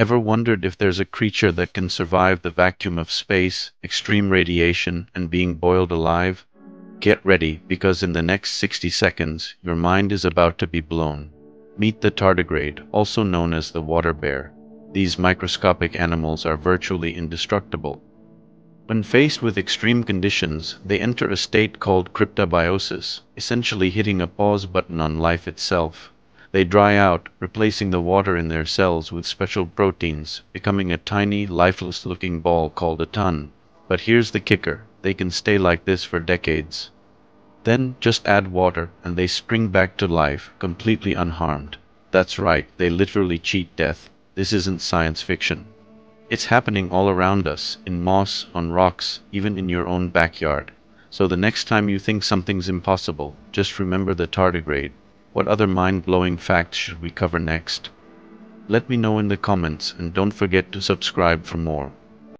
Ever wondered if there's a creature that can survive the vacuum of space, extreme radiation, and being boiled alive? Get ready, because in the next 60 seconds, your mind is about to be blown. Meet the tardigrade, also known as the water bear. These microscopic animals are virtually indestructible. When faced with extreme conditions, they enter a state called cryptobiosis, essentially hitting a pause button on life itself. They dry out, replacing the water in their cells with special proteins, becoming a tiny, lifeless-looking ball called a tun. But here's the kicker, they can stay like this for decades. Then just add water and they spring back to life, completely unharmed. That's right, they literally cheat death. This isn't science fiction. It's happening all around us, in moss, on rocks, even in your own backyard. So the next time you think something's impossible, just remember the tardigrade. What other mind-blowing facts should we cover next? Let me know in the comments and don't forget to subscribe for more.